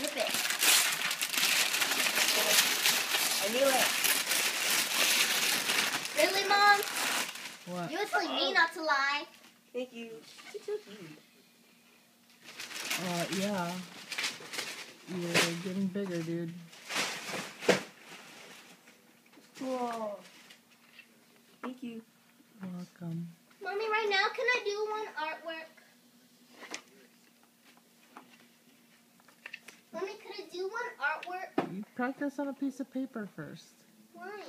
Rip it. I knew it. Really, Mom? What? You were telling me not to lie. Thank you. It's so cute. Uh, yeah. You're getting bigger, dude. Whoa. Thank you. Welcome. Mommy, right now, can I do one artwork? You want artwork? You practice on a piece of paper first. Why?